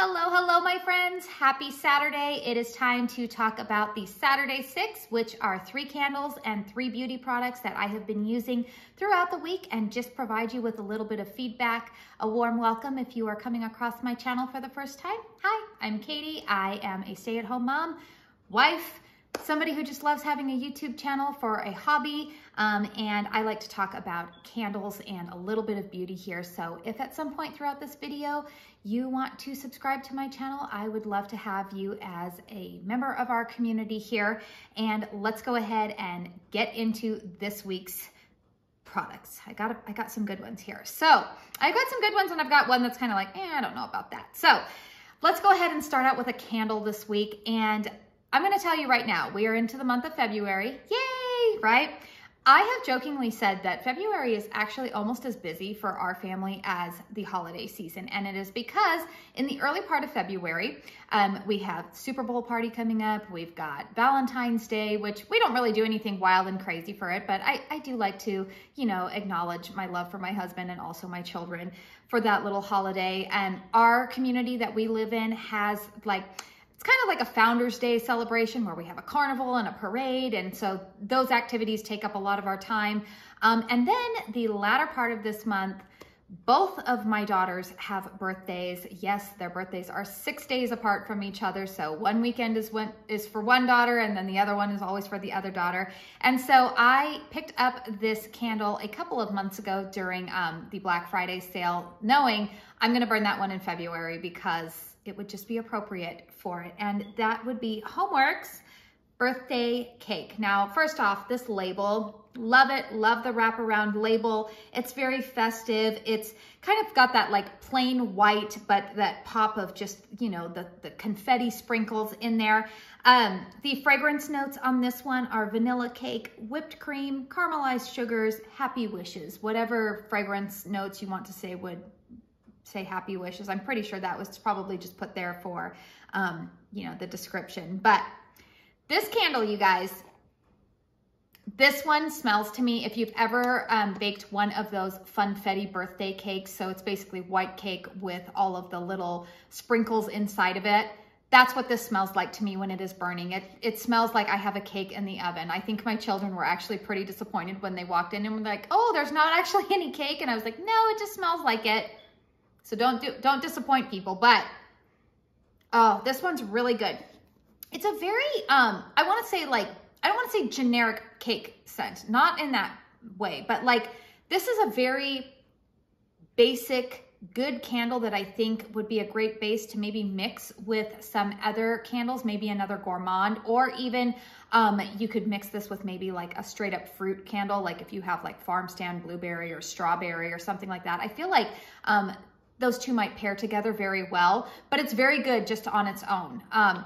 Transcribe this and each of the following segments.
Hello, hello, my friends. Happy Saturday. It is time to talk about the Saturday Six, which are three candles and three beauty products that I have been using throughout the week and just provide you with a little bit of feedback. A warm welcome if you are coming across my channel for the first time. Hi, I'm Katie. I am a stay-at-home mom, wife, somebody who just loves having a YouTube channel for a hobby, um, and I like to talk about candles and a little bit of beauty here. So if at some point throughout this video you want to subscribe to my channel, I would love to have you as a member of our community here. And let's go ahead and get into this week's products. I got, I got some good ones here. So I've got some good ones and I've got one that's kind of like, eh, I don't know about that. So let's go ahead and start out with a candle this week. And I'm going to tell you right now, we are into the month of February. Yay, right? I have jokingly said that February is actually almost as busy for our family as the holiday season. And it is because in the early part of February, um, we have Super Bowl party coming up. We've got Valentine's Day, which we don't really do anything wild and crazy for it, but I, I do like to, you know, acknowledge my love for my husband and also my children for that little holiday. And our community that we live in has like, it's kind of like a Founders Day celebration where we have a carnival and a parade. And so those activities take up a lot of our time. Um, and then the latter part of this month, both of my daughters have birthdays. Yes, their birthdays are six days apart from each other. So one weekend is for one daughter and then the other one is always for the other daughter. And so I picked up this candle a couple of months ago during um, the Black Friday sale, knowing I'm gonna burn that one in February because it would just be appropriate for it. And that would be Homeworx birthday cake. Now, first off, this label, love it, love the wraparound label. It's very festive. It's kind of got that like plain white, but that pop of just, you know, the, the confetti sprinkles in there. Um, the fragrance notes on this one are vanilla cake, whipped cream, caramelized sugars, happy wishes, whatever fragrance notes you want to say would say happy wishes. I'm pretty sure that was probably just put there for, um, you know, the description. But this candle, you guys, this one smells to me, if you've ever um, baked one of those funfetti birthday cakes, so it's basically white cake with all of the little sprinkles inside of it, that's what this smells like to me when it is burning. It, it smells like I have a cake in the oven. I think my children were actually pretty disappointed when they walked in and were like, oh, there's not actually any cake. And I was like, no, it just smells like it. So don't do, don't disappoint people, but oh, this one's really good. It's a very, um, I want to say like, I don't want to say generic cake scent, not in that way, but like this is a very basic, good candle that I think would be a great base to maybe mix with some other candles, maybe another gourmand, or even um, you could mix this with maybe like a straight up fruit candle, like if you have like farm stand blueberry or strawberry or something like that. I feel like um, those two might pair together very well, but it's very good just on its own. Um,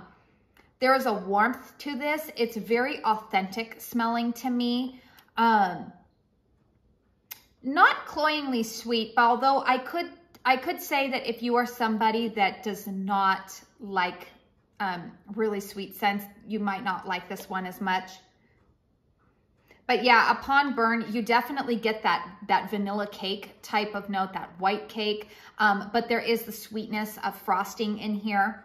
there is a warmth to this. It's very authentic smelling to me. Um, not cloyingly sweet, although I could, I could say that if you are somebody that does not like um, really sweet scents, you might not like this one as much. But yeah, upon burn, you definitely get that, that vanilla cake type of note, that white cake. Um, but there is the sweetness of frosting in here.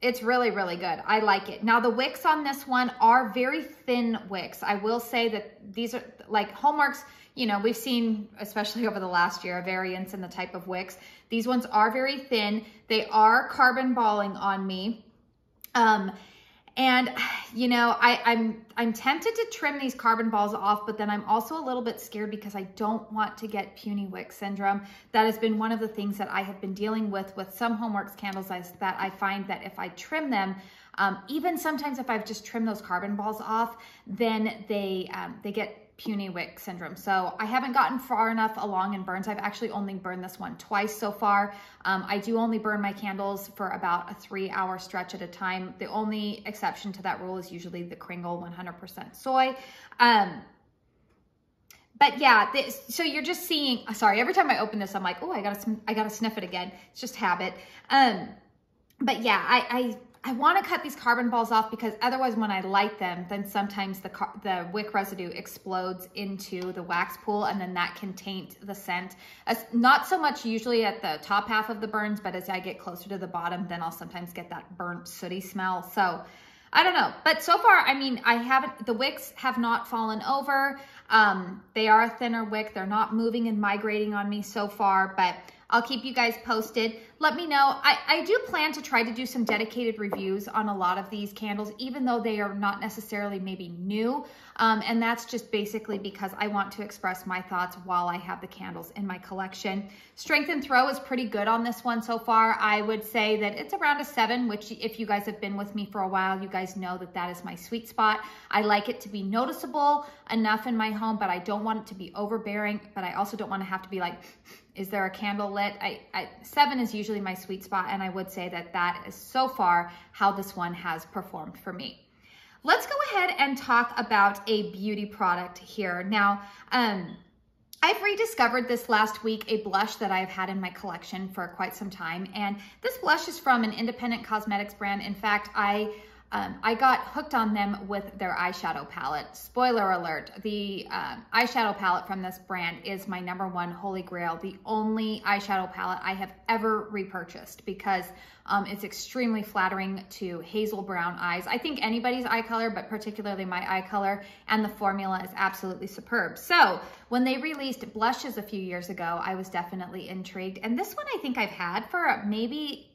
It's really, really good. I like it. Now, the wicks on this one are very thin wicks. I will say that these are like Hallmarks, you know, we've seen, especially over the last year, a variance in the type of wicks. These ones are very thin. They are carbon balling on me. Um, and, you know, I, I'm, I'm tempted to trim these carbon balls off, but then I'm also a little bit scared because I don't want to get puny wick syndrome. That has been one of the things that I have been dealing with with some Homeworx candles is that I find that if I trim them, um, even sometimes if I've just trimmed those carbon balls off, then they, um, they get puny wick syndrome. So I haven't gotten far enough along in burns. I've actually only burned this one twice so far. Um, I do only burn my candles for about a three hour stretch at a time. The only exception to that rule is usually the Kringle 100% soy. Um, but yeah, this, so you're just seeing, sorry, every time I open this, I'm like, oh, I gotta, I gotta sniff it again. It's just habit. Um, but yeah, I, I I want to cut these carbon balls off because otherwise when I light them, then sometimes the, the wick residue explodes into the wax pool and then that can taint the scent. As, not so much usually at the top half of the burns, but as I get closer to the bottom, then I'll sometimes get that burnt sooty smell. So I don't know. But so far, I mean, I haven't, the wicks have not fallen over. Um, they are a thinner wick. They're not moving and migrating on me so far, but I'll keep you guys posted. Let me know. I, I do plan to try to do some dedicated reviews on a lot of these candles, even though they are not necessarily maybe new. Um, and that's just basically because I want to express my thoughts while I have the candles in my collection. Strength and throw is pretty good on this one so far. I would say that it's around a seven, which if you guys have been with me for a while, you guys know that that is my sweet spot. I like it to be noticeable enough in my home, but I don't want it to be overbearing, but I also don't want to have to be like, is there a candle lit? I, I, seven is usually my sweet spot, and I would say that that is so far how this one has performed for me. Let's go ahead and talk about a beauty product here. Now, um, I've rediscovered this last week a blush that I've had in my collection for quite some time, and this blush is from an independent cosmetics brand. In fact, I um, I got hooked on them with their eyeshadow palette. Spoiler alert, the uh, eyeshadow palette from this brand is my number one holy grail, the only eyeshadow palette I have ever repurchased because um, it's extremely flattering to hazel brown eyes. I think anybody's eye color, but particularly my eye color, and the formula is absolutely superb. So when they released blushes a few years ago, I was definitely intrigued. And this one I think I've had for maybe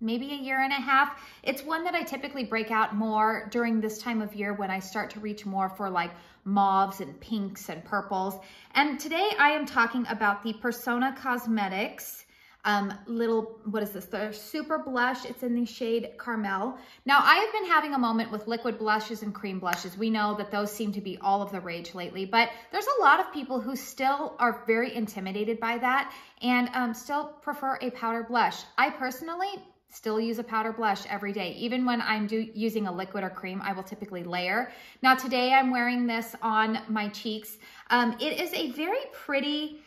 maybe a year and a half. It's one that I typically break out more during this time of year when I start to reach more for like mauves and pinks and purples. And today I am talking about the Persona Cosmetics um, little, what is this? The Super Blush. It's in the shade Carmel. Now, I have been having a moment with liquid blushes and cream blushes. We know that those seem to be all of the rage lately, but there's a lot of people who still are very intimidated by that and um, still prefer a powder blush. I personally still use a powder blush every day. Even when I'm using a liquid or cream, I will typically layer. Now today I'm wearing this on my cheeks. Um, it is a very pretty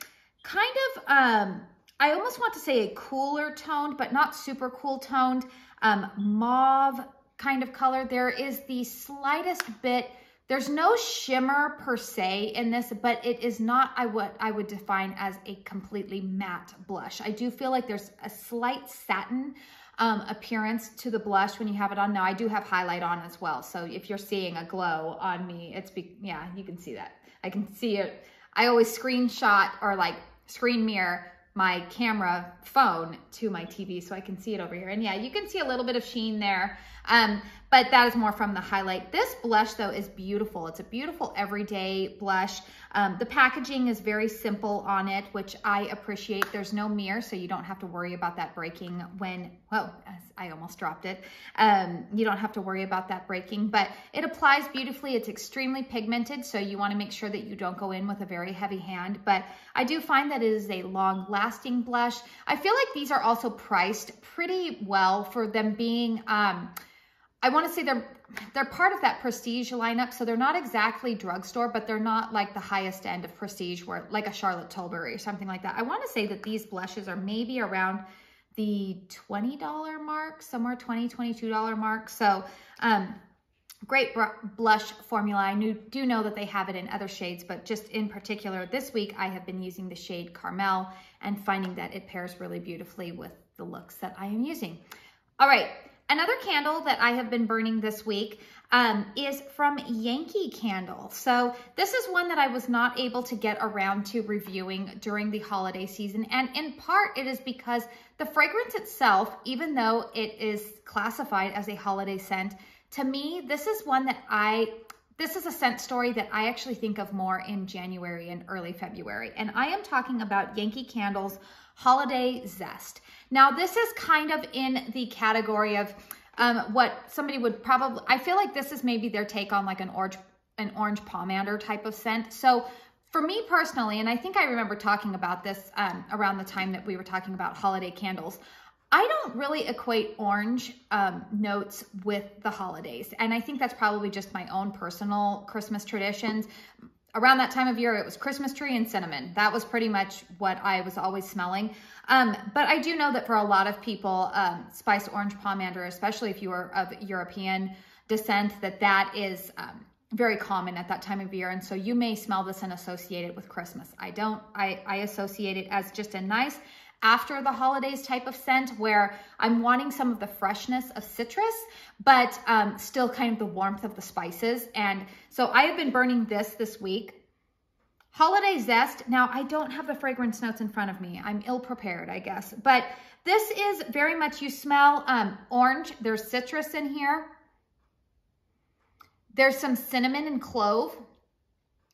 kind of, um, I almost want to say a cooler toned, but not super cool toned, um, mauve kind of color. There is the slightest bit there's no shimmer per se in this, but it is not I what I would define as a completely matte blush. I do feel like there's a slight satin um, appearance to the blush when you have it on. Now I do have highlight on as well. So if you're seeing a glow on me, it's, be yeah, you can see that. I can see it. I always screenshot or like screen mirror my camera phone to my TV so I can see it over here. And yeah, you can see a little bit of sheen there. Um, but that is more from the highlight. This blush though is beautiful. It's a beautiful everyday blush. Um, the packaging is very simple on it, which I appreciate. There's no mirror, so you don't have to worry about that breaking when, well, I almost dropped it. Um, you don't have to worry about that breaking, but it applies beautifully. It's extremely pigmented, so you wanna make sure that you don't go in with a very heavy hand, but I do find that it is a long lasting blush. I feel like these are also priced pretty well for them being, um, I want to say they're they're part of that prestige lineup. So they're not exactly drugstore, but they're not like the highest end of prestige where like a Charlotte Tilbury or something like that. I want to say that these blushes are maybe around the $20 mark, somewhere $20, $22 mark. So um, great blush formula. I knew, do know that they have it in other shades, but just in particular this week, I have been using the shade Carmel and finding that it pairs really beautifully with the looks that I am using. All right, Another candle that I have been burning this week um, is from Yankee Candle. So this is one that I was not able to get around to reviewing during the holiday season. And in part, it is because the fragrance itself, even though it is classified as a holiday scent, to me, this is one that I this is a scent story that I actually think of more in January and early February. And I am talking about Yankee Candle's Holiday Zest. Now, this is kind of in the category of um, what somebody would probably, I feel like this is maybe their take on like an orange, an orange pomander type of scent. So for me personally, and I think I remember talking about this um, around the time that we were talking about holiday candles, I don't really equate orange um, notes with the holidays. And I think that's probably just my own personal Christmas traditions. Around that time of year, it was Christmas tree and cinnamon. That was pretty much what I was always smelling. Um, but I do know that for a lot of people, um, spiced orange pomander, especially if you are of European descent, that that is um, very common at that time of year. And so you may smell this and associate it with Christmas. I don't, I, I associate it as just a nice after the holidays type of scent where I'm wanting some of the freshness of citrus, but um, still kind of the warmth of the spices. And so I have been burning this this week. Holiday Zest. Now, I don't have the fragrance notes in front of me. I'm ill prepared, I guess. But this is very much, you smell um, orange. There's citrus in here. There's some cinnamon and clove.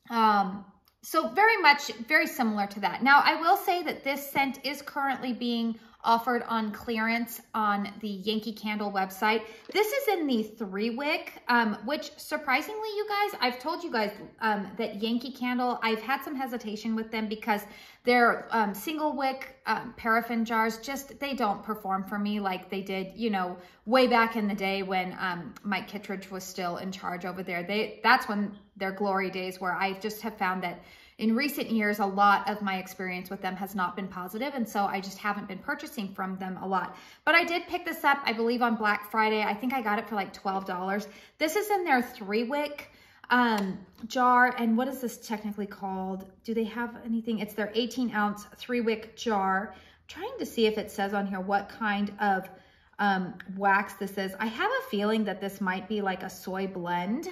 Um, so very much, very similar to that. Now, I will say that this scent is currently being offered on clearance on the Yankee Candle website. This is in the three wick, um, which surprisingly, you guys, I've told you guys um, that Yankee Candle, I've had some hesitation with them because their um, single wick um, paraffin jars just, they don't perform for me like they did, you know, way back in the day when um, Mike Kittredge was still in charge over there. They That's when their glory days where I just have found that in recent years, a lot of my experience with them has not been positive, and so I just haven't been purchasing from them a lot. But I did pick this up, I believe, on Black Friday. I think I got it for like $12. This is in their three wick um, jar, and what is this technically called? Do they have anything? It's their 18 ounce three wick jar. I'm trying to see if it says on here what kind of um, wax this is. I have a feeling that this might be like a soy blend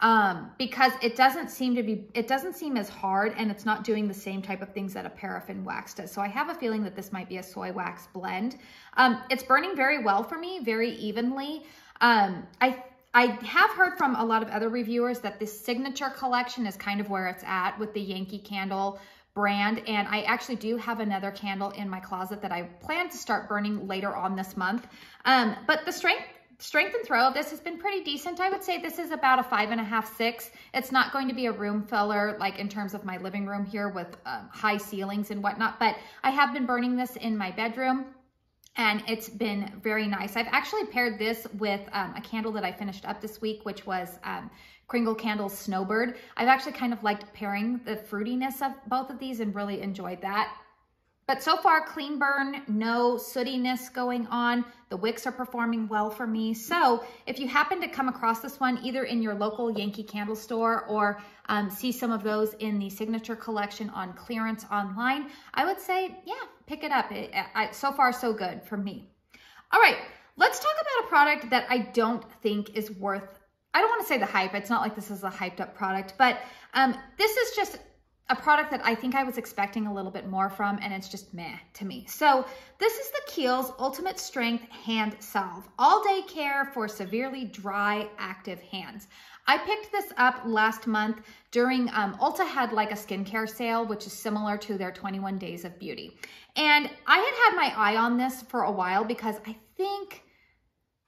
um, because it doesn't seem to be, it doesn't seem as hard and it's not doing the same type of things that a paraffin wax does. So I have a feeling that this might be a soy wax blend. Um, it's burning very well for me, very evenly. Um, I I have heard from a lot of other reviewers that this signature collection is kind of where it's at with the Yankee Candle brand. And I actually do have another candle in my closet that I plan to start burning later on this month. Um, but the strength strength and throw of this has been pretty decent. I would say this is about a five and a half, six. It's not going to be a room filler like in terms of my living room here with um, high ceilings and whatnot, but I have been burning this in my bedroom and it's been very nice. I've actually paired this with um, a candle that I finished up this week, which was um, Kringle Candles Snowbird. I've actually kind of liked pairing the fruitiness of both of these and really enjoyed that. But so far, clean burn, no sootiness going on. The wicks are performing well for me. So if you happen to come across this one, either in your local Yankee candle store or um, see some of those in the signature collection on clearance online, I would say, yeah, pick it up. It, I, so far, so good for me. All right, let's talk about a product that I don't think is worth I don't want to say the hype. It's not like this is a hyped up product, but um, this is just a product that I think I was expecting a little bit more from, and it's just meh to me. So this is the Kiehl's Ultimate Strength Hand Salve, all day care for severely dry, active hands. I picked this up last month during, um, Ulta had like a skincare sale, which is similar to their 21 Days of Beauty. And I had had my eye on this for a while because I think,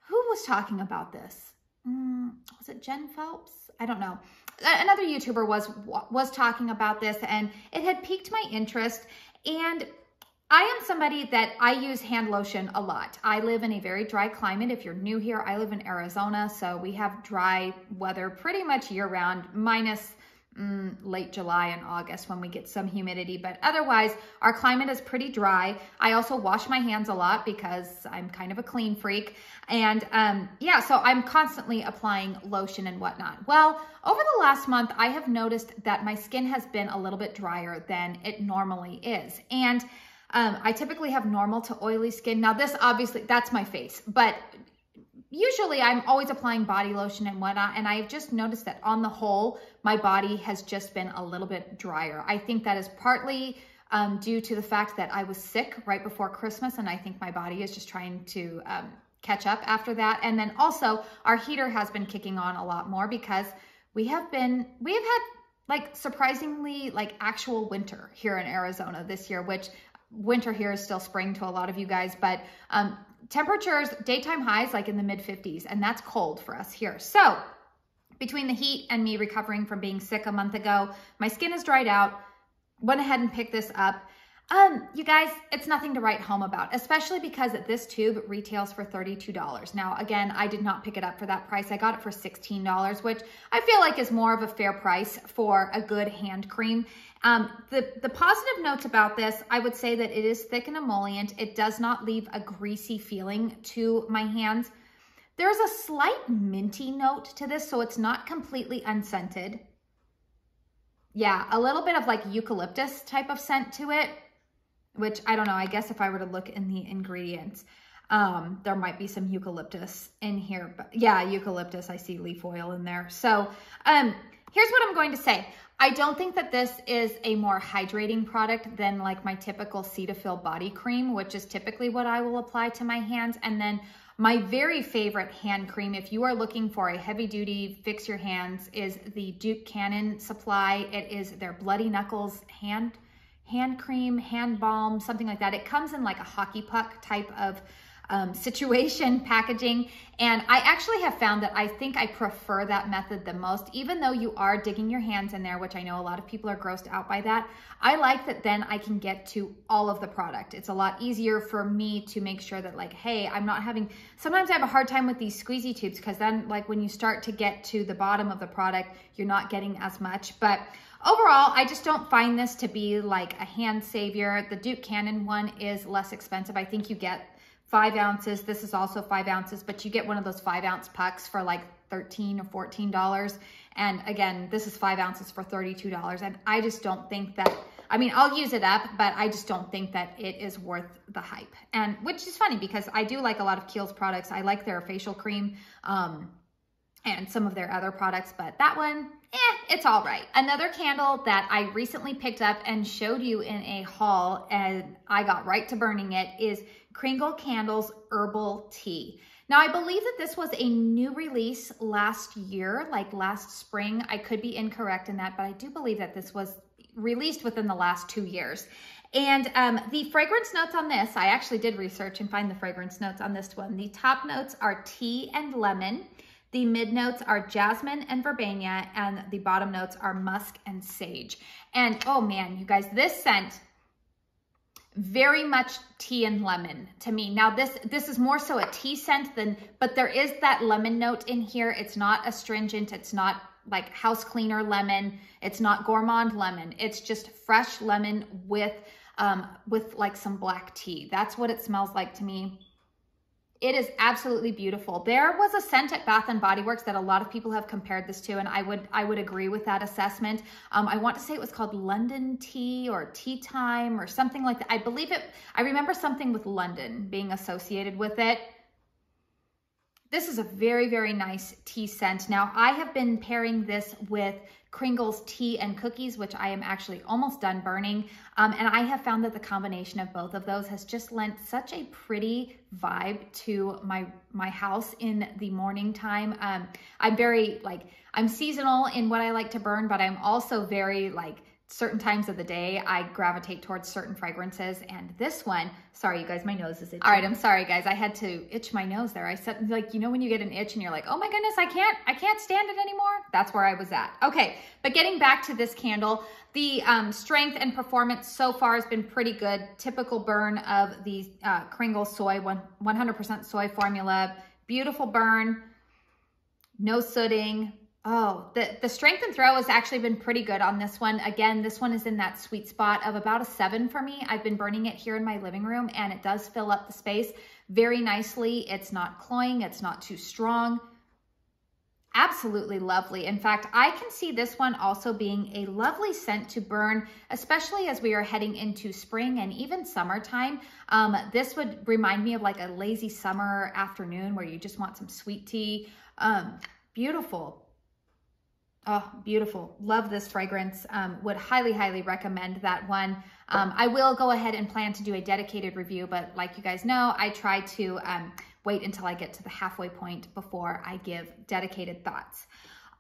who was talking about this? Mm, was it Jen Phelps? I don't know another YouTuber was was talking about this and it had piqued my interest and I am somebody that I use hand lotion a lot. I live in a very dry climate. If you're new here, I live in Arizona, so we have dry weather pretty much year round, minus mm, late July and August when we get some humidity. But otherwise, our climate is pretty dry. I also wash my hands a lot because I'm kind of a clean freak. And um, yeah, so I'm constantly applying lotion and whatnot. Well, over the last month, I have noticed that my skin has been a little bit drier than it normally is. And um, I typically have normal to oily skin. Now this obviously, that's my face, but usually I'm always applying body lotion and whatnot, and I've just noticed that on the whole, my body has just been a little bit drier. I think that is partly um, due to the fact that I was sick right before Christmas, and I think my body is just trying to um, catch up after that. And then also, our heater has been kicking on a lot more because we have been, we have had like surprisingly like actual winter here in Arizona this year, which winter here is still spring to a lot of you guys, but um, temperatures, daytime highs like in the mid 50s, and that's cold for us here. So between the heat and me recovering from being sick a month ago, my skin is dried out. Went ahead and picked this up. Um, you guys, it's nothing to write home about, especially because this tube retails for $32. Now, again, I did not pick it up for that price. I got it for $16, which I feel like is more of a fair price for a good hand cream. Um, the, the positive notes about this, I would say that it is thick and emollient. It does not leave a greasy feeling to my hands. There's a slight minty note to this, so it's not completely unscented. Yeah, a little bit of like eucalyptus type of scent to it which I don't know, I guess if I were to look in the ingredients, um, there might be some eucalyptus in here. But yeah, eucalyptus, I see leaf oil in there. So um, here's what I'm going to say. I don't think that this is a more hydrating product than like my typical Cetaphil body cream, which is typically what I will apply to my hands. And then my very favorite hand cream, if you are looking for a heavy duty fix your hands, is the Duke Cannon supply. It is their Bloody Knuckles hand hand cream, hand balm, something like that. It comes in like a hockey puck type of um, situation packaging. And I actually have found that I think I prefer that method the most, even though you are digging your hands in there, which I know a lot of people are grossed out by that. I like that then I can get to all of the product. It's a lot easier for me to make sure that like, hey, I'm not having, sometimes I have a hard time with these squeezy tubes because then like when you start to get to the bottom of the product, you're not getting as much. But Overall, I just don't find this to be like a hand savior. The Duke Cannon one is less expensive. I think you get five ounces. This is also five ounces, but you get one of those five ounce pucks for like 13 or $14. And again, this is five ounces for $32. And I just don't think that, I mean, I'll use it up, but I just don't think that it is worth the hype. And which is funny because I do like a lot of Kiehl's products. I like their facial cream um, and some of their other products, but that one, eh, it's all right. Another candle that I recently picked up and showed you in a haul and I got right to burning it is Kringle Candles Herbal Tea. Now, I believe that this was a new release last year, like last spring. I could be incorrect in that, but I do believe that this was released within the last two years. And um, the fragrance notes on this, I actually did research and find the fragrance notes on this one. The top notes are tea and lemon. The mid notes are jasmine and verbena, and the bottom notes are musk and sage. And oh man, you guys, this scent, very much tea and lemon to me. Now this this is more so a tea scent than, but there is that lemon note in here. It's not astringent. It's not like house cleaner lemon. It's not gourmand lemon. It's just fresh lemon with um, with like some black tea. That's what it smells like to me. It is absolutely beautiful. There was a scent at Bath and Body Works that a lot of people have compared this to, and I would I would agree with that assessment. Um, I want to say it was called London Tea or Tea Time or something like that. I believe it. I remember something with London being associated with it. This is a very, very nice tea scent. Now, I have been pairing this with Kringle's tea and cookies, which I am actually almost done burning. Um, and I have found that the combination of both of those has just lent such a pretty vibe to my, my house in the morning time. Um, I'm very like, I'm seasonal in what I like to burn, but I'm also very like, certain times of the day, I gravitate towards certain fragrances. And this one, sorry, you guys, my nose is itchy. All right, I'm sorry, guys. I had to itch my nose there. I said, like, you know, when you get an itch and you're like, oh my goodness, I can't, I can't stand it anymore. That's where I was at. Okay, but getting back to this candle, the um, strength and performance so far has been pretty good. Typical burn of the uh, Kringle soy, 100% soy formula. Beautiful burn, no sooting, Oh, the, the strength and throw has actually been pretty good on this one. Again, this one is in that sweet spot of about a seven for me. I've been burning it here in my living room and it does fill up the space very nicely. It's not cloying. It's not too strong. Absolutely lovely. In fact, I can see this one also being a lovely scent to burn, especially as we are heading into spring and even summertime. Um, this would remind me of like a lazy summer afternoon where you just want some sweet tea. Um, beautiful, Oh, beautiful. Love this fragrance. Um, would highly, highly recommend that one. Um, I will go ahead and plan to do a dedicated review, but like you guys know, I try to um, wait until I get to the halfway point before I give dedicated thoughts.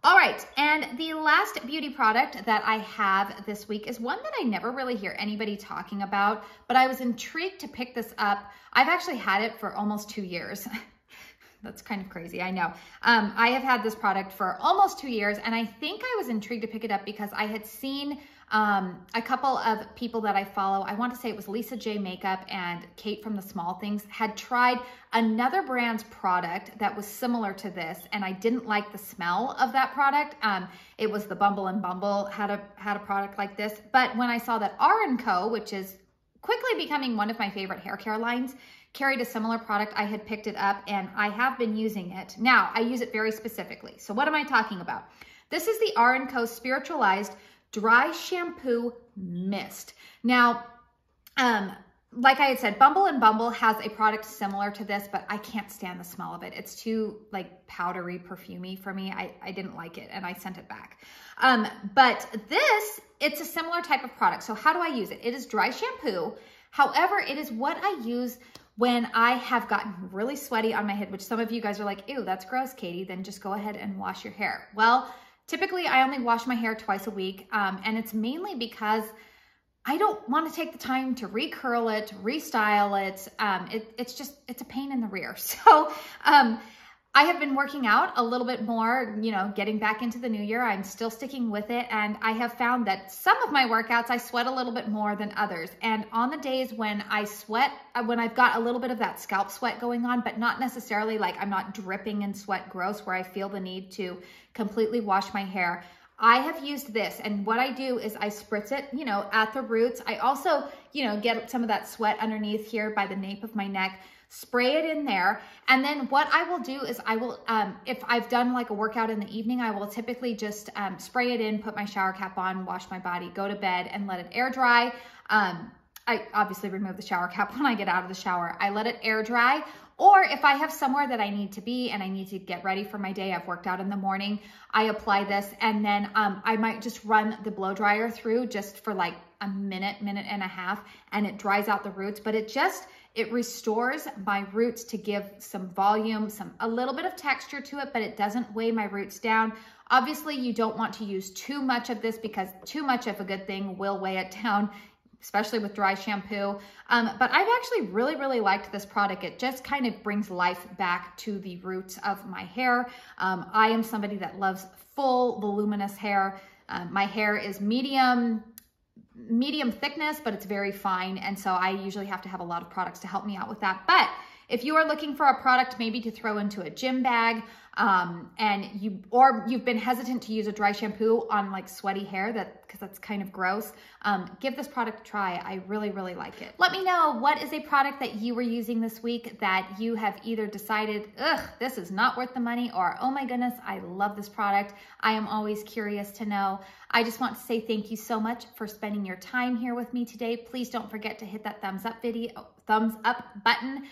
All right, and the last beauty product that I have this week is one that I never really hear anybody talking about, but I was intrigued to pick this up. I've actually had it for almost two years. That's kind of crazy, I know. Um, I have had this product for almost two years, and I think I was intrigued to pick it up because I had seen Um, a couple of people that I follow, I want to say it was Lisa J Makeup and Kate from The Small Things, had tried another brand's product that was similar to this, and I didn't like the smell of that product. Um, it was the Bumble and Bumble had a had a product like this, but when I saw that R & Co, which is quickly becoming one of my favorite hair care lines, carried a similar product. I had picked it up and I have been using it. Now, I use it very specifically. So what am I talking about? This is the R & Co Spiritualized Dry Shampoo Mist. Now, um, like I had said, Bumble and Bumble has a product similar to this, but I can't stand the smell of it. It's too like powdery, perfumey for me. I, I didn't like it and I sent it back. Um, but this, it's a similar type of product. So how do I use it? It is dry shampoo. However, it is what I use when I have gotten really sweaty on my head, which some of you guys are like, ew, that's gross, Katie, then just go ahead and wash your hair. Well, typically I only wash my hair twice a week. Um, and it's mainly because I don't want to take the time to recurl it, restyle it. Um, it. It's just, it's a pain in the rear. So um, I have been working out a little bit more, you know, getting back into the new year. I'm still sticking with it. And I have found that some of my workouts, I sweat a little bit more than others. And on the days when I sweat, uh, when I've got a little bit of that scalp sweat going on, but not necessarily like I'm not dripping in sweat gross where I feel the need to completely wash my hair, I have used this and what I do is I spritz it, you know, at the roots. I also, you know, get some of that sweat underneath here by the nape of my neck, spray it in there. And then what I will do is I will, um, if I've done like a workout in the evening, I will typically just um, spray it in, put my shower cap on, wash my body, go to bed and let it air dry. Um, I obviously remove the shower cap when I get out of the shower. I let it air dry or if I have somewhere that I need to be and I need to get ready for my day, I've worked out in the morning, I apply this and then um, I might just run the blow dryer through just for like a minute, minute and a half, and it dries out the roots, but it just, it restores my roots to give some volume, some a little bit of texture to it, but it doesn't weigh my roots down. Obviously, you don't want to use too much of this because too much of a good thing will weigh it down especially with dry shampoo. Um, but I've actually really, really liked this product. It just kind of brings life back to the roots of my hair. Um, I am somebody that loves full voluminous hair. Um, my hair is medium, medium thickness, but it's very fine. And so I usually have to have a lot of products to help me out with that. But if you are looking for a product maybe to throw into a gym bag, um, and you, or you've been hesitant to use a dry shampoo on like sweaty hair that, cause that's kind of gross, um, give this product a try. I really, really like it. Let me know what is a product that you were using this week that you have either decided, ugh, this is not worth the money or, oh my goodness, I love this product. I am always curious to know. I just want to say thank you so much for spending your time here with me today. Please don't forget to hit that thumbs up video, thumbs up button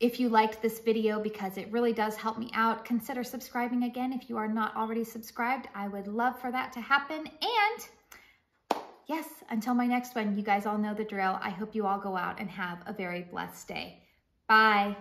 if you liked this video because it really does help me out, consider subscribing again if you are not already subscribed. I would love for that to happen. And yes, until my next one, you guys all know the drill. I hope you all go out and have a very blessed day. Bye.